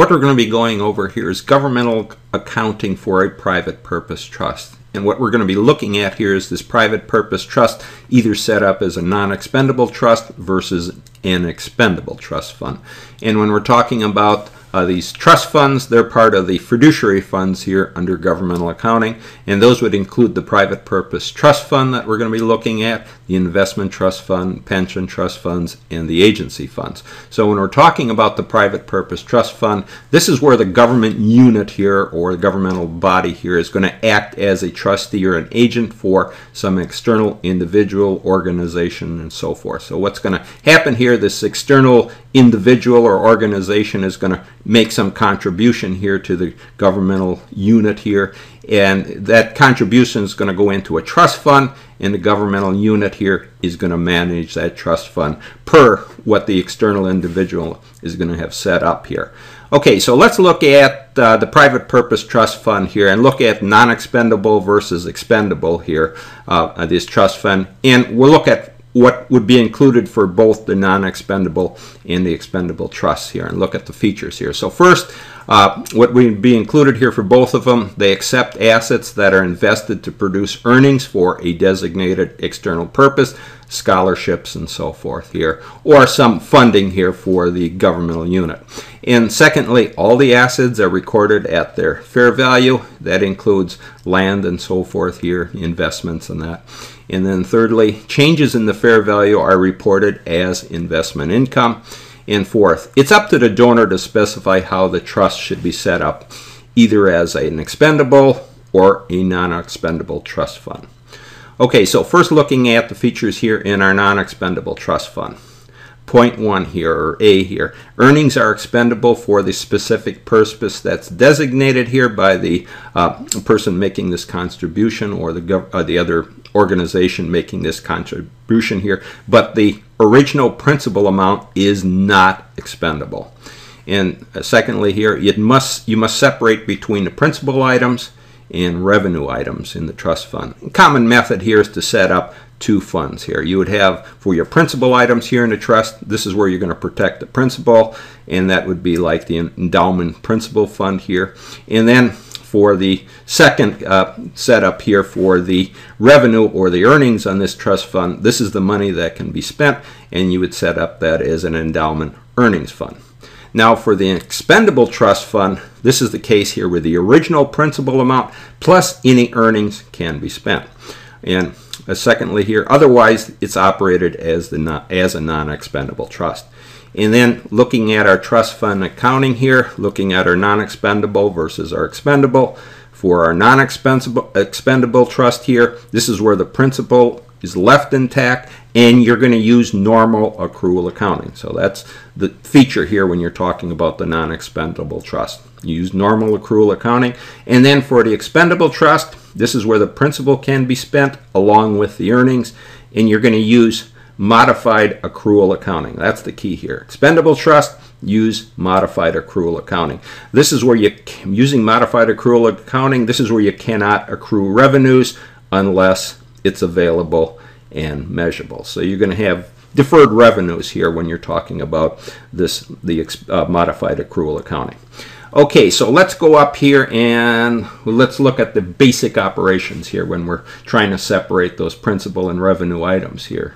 what we're going to be going over here is governmental accounting for a private purpose trust. And what we're going to be looking at here is this private purpose trust either set up as a non-expendable trust versus an expendable trust fund. And when we're talking about uh, these trust funds, they're part of the fiduciary funds here under governmental accounting, and those would include the private purpose trust fund that we're going to be looking at, the investment trust fund, pension trust funds, and the agency funds. So when we're talking about the private purpose trust fund, this is where the government unit here or the governmental body here is going to act as a trustee or an agent for some external individual, organization, and so forth. So what's going to happen here, this external individual or organization is going to make some contribution here to the governmental unit here and that contribution is going to go into a trust fund and the governmental unit here is going to manage that trust fund per what the external individual is going to have set up here. Okay, so let's look at uh, the private purpose trust fund here and look at non-expendable versus expendable here, uh, this trust fund. And we'll look at what would be included for both the non-expendable and the expendable trusts here and look at the features here. So first, uh, what would be included here for both of them, they accept assets that are invested to produce earnings for a designated external purpose, scholarships and so forth here, or some funding here for the governmental unit. And secondly, all the assets are recorded at their fair value. That includes land and so forth here, investments and that. And then thirdly, changes in the fair value are reported as investment income. And fourth, it's up to the donor to specify how the trust should be set up, either as an expendable or a non-expendable trust fund. Okay, so first looking at the features here in our non-expendable trust fund. Point one here, or A here, earnings are expendable for the specific purpose that's designated here by the uh, person making this contribution or the, uh, the other organization making this contribution here, but the original principal amount is not expendable. And uh, secondly here, it must you must separate between the principal items and revenue items in the trust fund. A common method here is to set up two funds here. You would have for your principal items here in the trust, this is where you're going to protect the principal, and that would be like the endowment principal fund here. And then for the second uh, setup here for the revenue or the earnings on this trust fund, this is the money that can be spent, and you would set up that as an endowment earnings fund. Now for the expendable trust fund, this is the case here where the original principal amount plus any earnings can be spent. And uh, secondly here, otherwise it's operated as, the as a non-expendable trust. And then looking at our trust fund accounting here, looking at our non-expendable versus our expendable. For our non-expendable expendable trust here, this is where the principal is left intact and you're going to use normal accrual accounting. So that's the feature here when you're talking about the non-expendable trust. You use normal accrual accounting. And then for the expendable trust, this is where the principal can be spent along with the earnings and you're going to use modified accrual accounting. That's the key here. Expendable trust, use modified accrual accounting. This is where you, using modified accrual accounting, this is where you cannot accrue revenues unless it's available and measurable. So you're going to have deferred revenues here when you're talking about this the uh, modified accrual accounting. Okay, so let's go up here and let's look at the basic operations here when we're trying to separate those principal and revenue items here.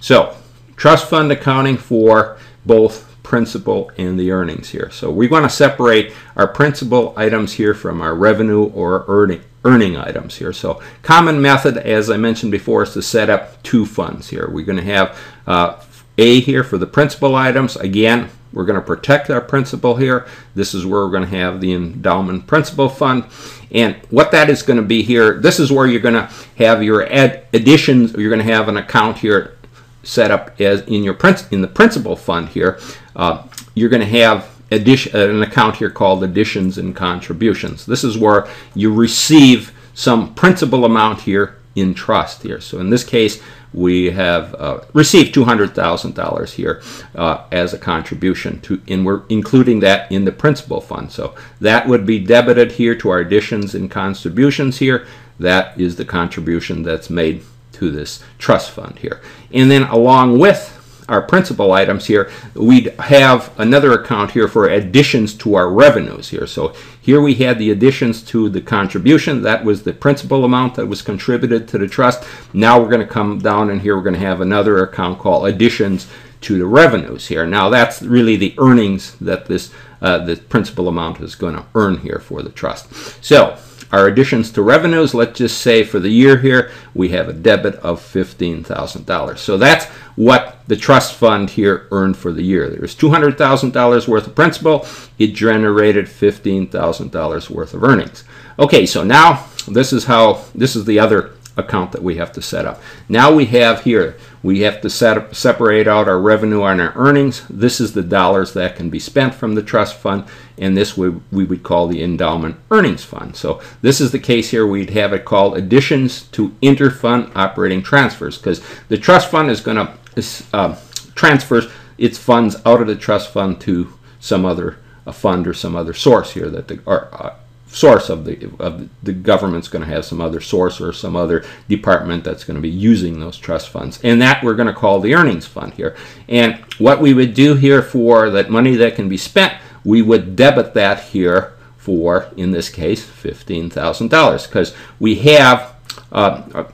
So, trust fund accounting for both principal and the earnings here. So we want to separate our principal items here from our revenue or earning, earning items here. So common method, as I mentioned before, is to set up two funds here. We're going to have uh, A here for the principal items. Again, we're going to protect our principal here. This is where we're going to have the endowment principal fund. And what that is going to be here, this is where you're going to have your additions, you're going to have an account here set up as in your in the principal fund here, uh, you're going to have addition, an account here called additions and contributions. This is where you receive some principal amount here in trust here. So in this case, we have uh, received $200,000 here uh, as a contribution to, and we're including that in the principal fund. So that would be debited here to our additions and contributions here. That is the contribution that's made to this trust fund here. And then along with our principal items here, we'd have another account here for additions to our revenues here. So here we had the additions to the contribution. That was the principal amount that was contributed to the trust. Now we're going to come down and here we're going to have another account called additions to the revenues here. Now that's really the earnings that this uh, the principal amount is going to earn here for the trust. So our additions to revenues, let's just say for the year here, we have a debit of $15,000. So that's what the trust fund here earned for the year. There was $200,000 worth of principal. It generated $15,000 worth of earnings. Okay, so now this is how, this is the other account that we have to set up. Now we have here, we have to set up, separate out our revenue and our earnings. This is the dollars that can be spent from the trust fund, and this we, we would call the endowment earnings fund. So this is the case here. We'd have it called additions to interfund operating transfers because the trust fund is going to uh, transfer its funds out of the trust fund to some other fund or some other source here that the, or, uh, source of the of the government's going to have some other source or some other department that's going to be using those trust funds and that we're going to call the earnings fund here and what we would do here for that money that can be spent we would debit that here for in this case $15,000 because we have uh,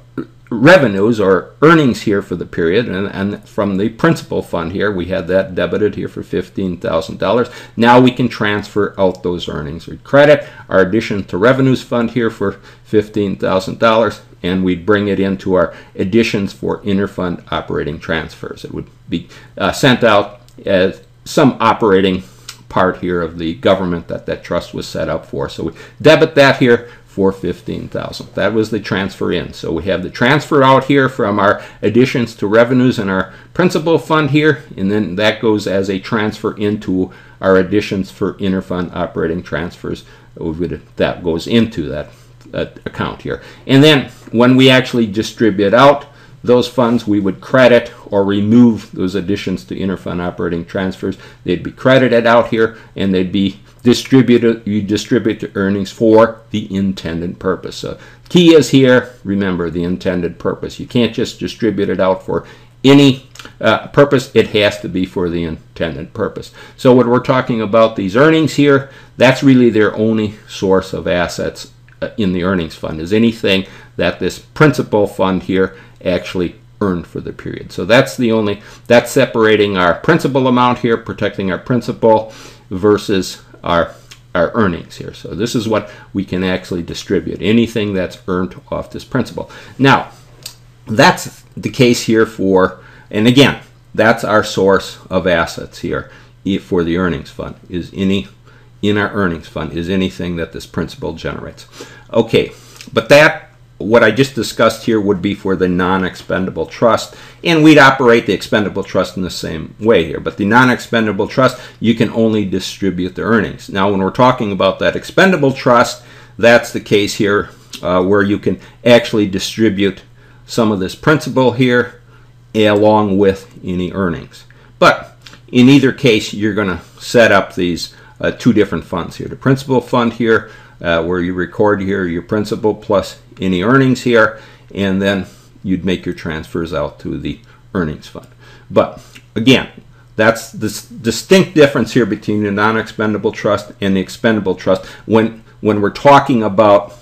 revenues or earnings here for the period and, and from the principal fund here we had that debited here for $15,000 now we can transfer out those earnings we credit. Our addition to revenues fund here for $15,000 and we'd bring it into our additions for interfund operating transfers. It would be uh, sent out as some operating part here of the government that that trust was set up for so we debit that here for 15,000. That was the transfer in. So we have the transfer out here from our additions to revenues and our principal fund here, and then that goes as a transfer into our additions for interfund operating transfers. That goes into that, that account here. And then when we actually distribute out those funds, we would credit or remove those additions to interfund operating transfers. They'd be credited out here and they'd be distributed, you distribute the earnings for the intended purpose. So key is here, remember the intended purpose. You can't just distribute it out for any uh, purpose, it has to be for the intended purpose. So what we're talking about, these earnings here, that's really their only source of assets uh, in the earnings fund, is anything that this principal fund here actually earned for the period. So that's the only, that's separating our principal amount here, protecting our principal versus our our earnings here. So this is what we can actually distribute, anything that's earned off this principal. Now, that's the case here for, and again, that's our source of assets here for the earnings fund, is any, in our earnings fund, is anything that this principal generates. Okay, but that what I just discussed here would be for the non-expendable trust, and we'd operate the expendable trust in the same way here. But the non-expendable trust, you can only distribute the earnings. Now, when we're talking about that expendable trust, that's the case here uh, where you can actually distribute some of this principal here along with any earnings. But in either case, you're going to set up these uh, two different funds here. The principal fund here, uh, where you record here your principal plus any earnings here, and then you'd make your transfers out to the earnings fund. But again, that's the distinct difference here between the non-expendable trust and the expendable trust when when we're talking about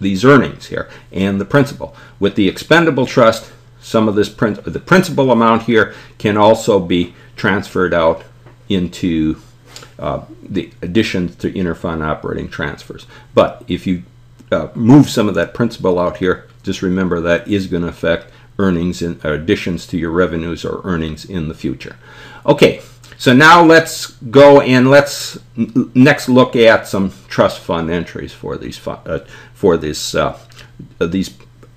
these earnings here and the principal. With the expendable trust, some of this print the principal amount here can also be transferred out into uh, the additions to interfund operating transfers. But if you uh, move some of that principal out here, just remember that is going to affect earnings and additions to your revenues or earnings in the future. Okay, so now let's go and let's next look at some trust fund entries for these uh, for this uh, these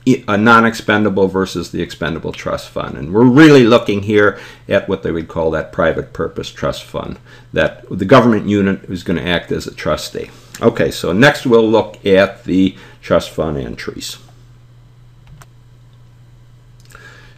a non-expendable versus the expendable trust fund. And we're really looking here at what they would call that private purpose trust fund, that the government unit is going to act as a trustee. Okay, so next we'll look at the trust fund entries.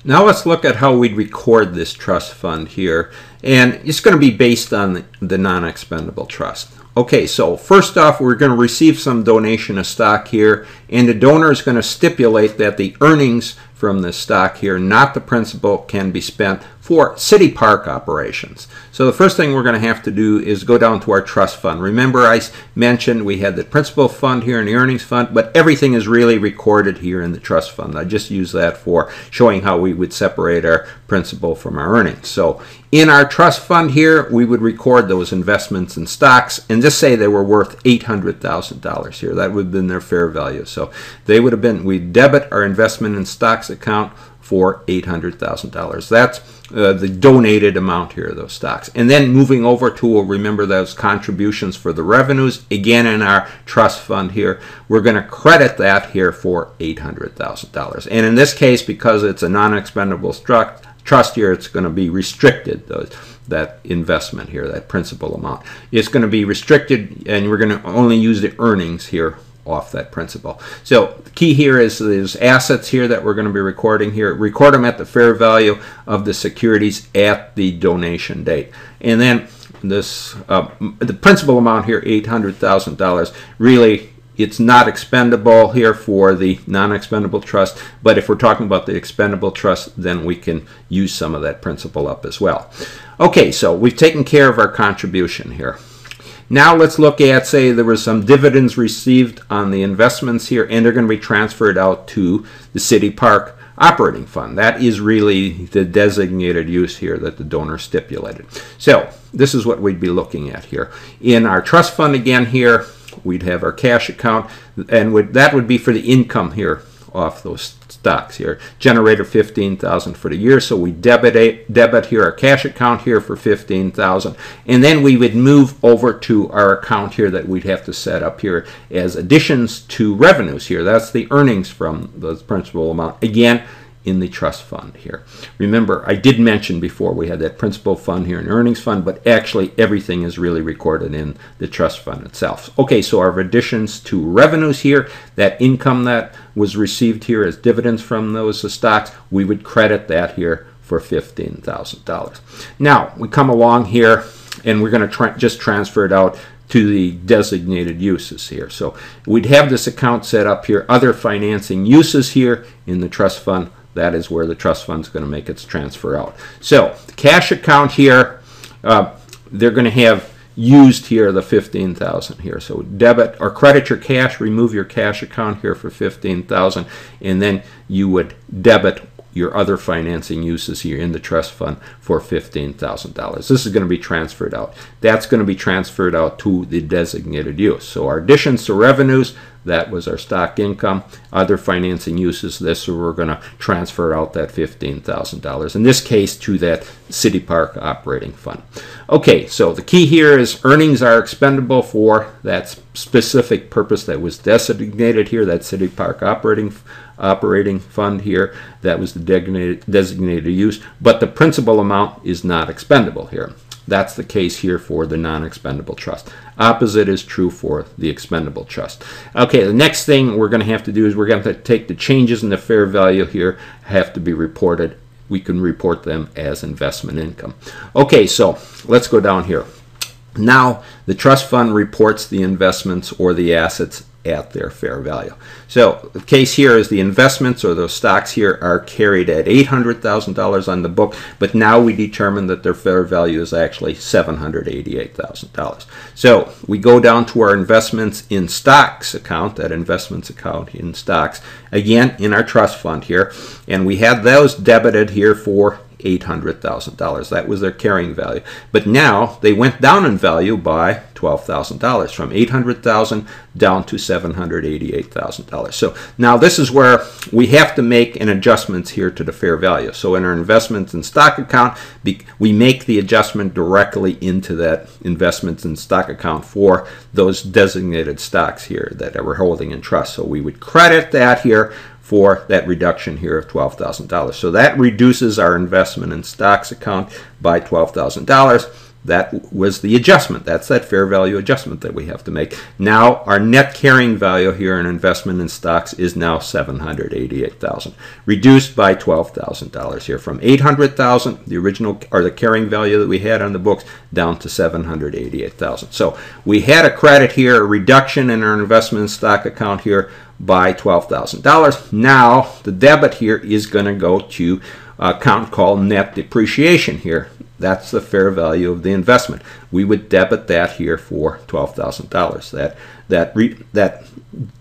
Now let's look at how we'd record this trust fund here. And it's going to be based on the, non-expendable trust. Okay, so first off, we're going to receive some donation of stock here, and the donor is going to stipulate that the earnings from this stock here, not the principal, can be spent for city park operations. So the first thing we're going to have to do is go down to our trust fund. Remember I mentioned we had the principal fund here and the earnings fund, but everything is really recorded here in the trust fund. I just use that for showing how we would separate our principal from our earnings. So in our trust fund here, we would record those investments in stocks and just say they were worth $800,000 here. That would have been their fair value. So they would have been, we debit our investment in stocks account for $800,000. That's uh, the donated amount here those stocks. And then moving over to, remember those contributions for the revenues, again in our trust fund here, we're going to credit that here for $800,000. And in this case, because it's a non-expendable trust here, it's going to be restricted, those, that investment here, that principal amount. It's going to be restricted, and we're going to only use the earnings here off that principal. So the key here is there's assets here that we're going to be recording here. Record them at the fair value of the securities at the donation date. And then this uh, the principal amount here, $800,000, really it's not expendable here for the non-expendable trust, but if we're talking about the expendable trust, then we can use some of that principal up as well. Okay, so we've taken care of our contribution here. Now let's look at, say, there was some dividends received on the investments here, and they're going to be transferred out to the city park operating fund. That is really the designated use here that the donor stipulated. So this is what we'd be looking at here. In our trust fund again here, we'd have our cash account, and would, that would be for the income here off those stocks here. Generated 15,000 for the year, so we debit debit here our cash account here for 15,000, and then we would move over to our account here that we'd have to set up here as additions to revenues here. That's the earnings from the principal amount. Again, in the trust fund here. Remember, I did mention before we had that principal fund here and earnings fund, but actually everything is really recorded in the trust fund itself. Okay, so our additions to revenues here, that income that was received here as dividends from those stocks, we would credit that here for $15,000. Now, we come along here and we're going to tra just transfer it out to the designated uses here. So we'd have this account set up here, other financing uses here in the trust fund that is where the trust fund is going to make its transfer out. So the cash account here, uh, they're going to have used here the 15,000 here. So debit or credit your cash, remove your cash account here for 15,000 and then you would debit your other financing uses here in the trust fund for $15,000. This is going to be transferred out. That's going to be transferred out to the designated use. So our additions to revenues, that was our stock income. Other financing uses, this we're going to transfer out that $15,000. In this case, to that City Park operating fund. Okay, so the key here is earnings are expendable for that specific purpose that was designated here, that City Park operating operating fund here. That was the designated, designated use, but the principal amount is not expendable here. That's the case here for the non-expendable trust. Opposite is true for the expendable trust. Okay, the next thing we're going to have to do is we're going to take the changes in the fair value here, have to be reported. We can report them as investment income. Okay, so let's go down here. Now, the trust fund reports the investments or the assets at their fair value. So the case here is the investments or those stocks here are carried at $800,000 on the book, but now we determine that their fair value is actually $788,000. So we go down to our investments in stocks account, that investments account in stocks, again in our trust fund here, and we had those debited here for $800,000. That was their carrying value. But now they went down in value by $12,000 from 800,000 down to $788,000. So now this is where we have to make an adjustment here to the fair value. So in our investments in stock account, we make the adjustment directly into that investments in stock account for those designated stocks here that we're holding in trust. So we would credit that here for that reduction here of $12,000. So that reduces our investment in stocks account by $12,000. that was the adjustment. That's that fair value adjustment that we have to make. Now our net carrying value here in investment in stocks is now 788,000, reduced by $12,000 here from 800,000, the original or the carrying value that we had on the books, down to 788,000. So we had a credit here, a reduction in our investment in stock account here by $12,000. Now the debit here is going to go to account called net depreciation here. That's the fair value of the investment. We would debit that here for twelve thousand dollars. That that re, that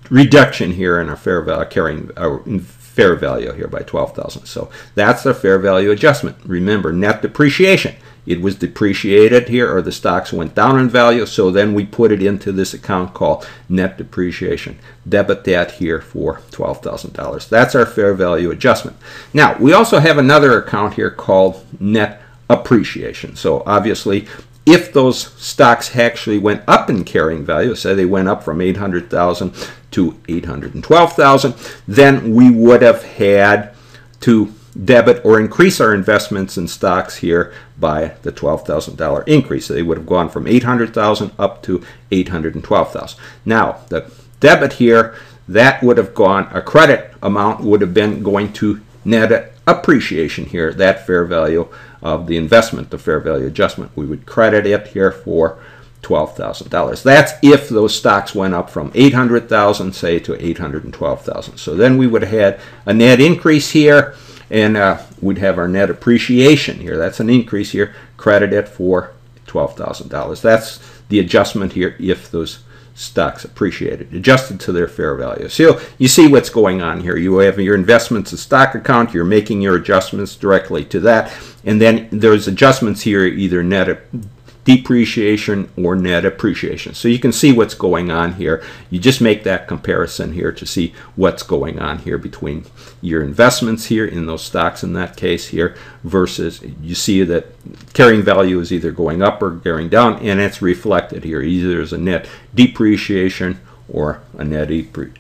reduction here in our fair value carrying uh, fair value here by twelve thousand. So that's the fair value adjustment. Remember net depreciation. It was depreciated here, or the stocks went down in value. So then we put it into this account called net depreciation. Debit that here for twelve thousand dollars. That's our fair value adjustment. Now we also have another account here called net appreciation. So obviously, if those stocks actually went up in carrying value, say they went up from 800,000 to 812,000, then we would have had to debit or increase our investments in stocks here by the $12,000 increase. So they would have gone from 800,000 up to 812,000. Now, the debit here, that would have gone, a credit amount would have been going to net appreciation here, that fair value of the investment, the fair value adjustment. We would credit it here for $12,000. That's if those stocks went up from 800,000 say to 812,000. So then we would have had a net increase here and uh, we'd have our net appreciation here. That's an increase here. Credit it for $12,000. That's the adjustment here if those stocks appreciated, adjusted to their fair value. So you see what's going on here. You have your investments in stock account, you're making your adjustments directly to that, and then there's adjustments here, either net depreciation or net appreciation. So you can see what's going on here. You just make that comparison here to see what's going on here between your investments here in those stocks in that case here versus you see that carrying value is either going up or going down and it's reflected here. Either there's a net depreciation or a net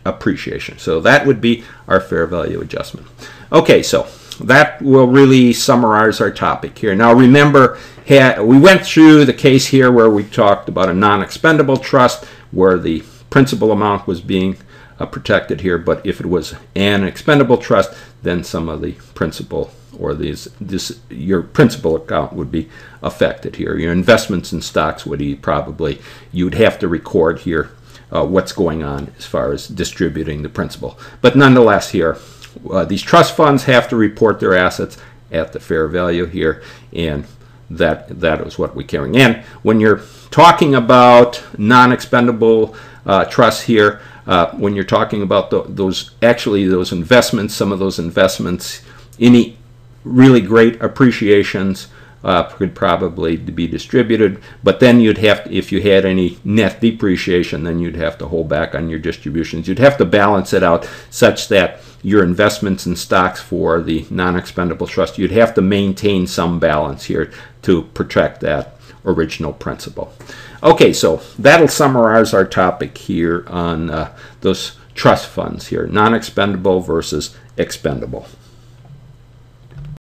appreciation. So that would be our fair value adjustment. Okay, so that will really summarize our topic here. Now remember, we went through the case here where we talked about a non-expendable trust where the principal amount was being uh, protected here, but if it was an expendable trust, then some of the principal or these this your principal account would be affected here. Your investments in stocks would be probably you'd have to record here uh, what's going on as far as distributing the principal. But nonetheless, here uh, these trust funds have to report their assets at the fair value here, and that that is what we're carrying. And when you're talking about non-expendable uh, trusts here, uh, when you're talking about the, those actually those investments, some of those investments, any really great appreciations uh, could probably be distributed. But then you'd have, to, if you had any net depreciation, then you'd have to hold back on your distributions. You'd have to balance it out such that your investments in stocks for the non-expendable trust, you'd have to maintain some balance here to protect that original principal. Okay, so that'll summarize our topic here on uh, those trust funds here, non-expendable versus expendable.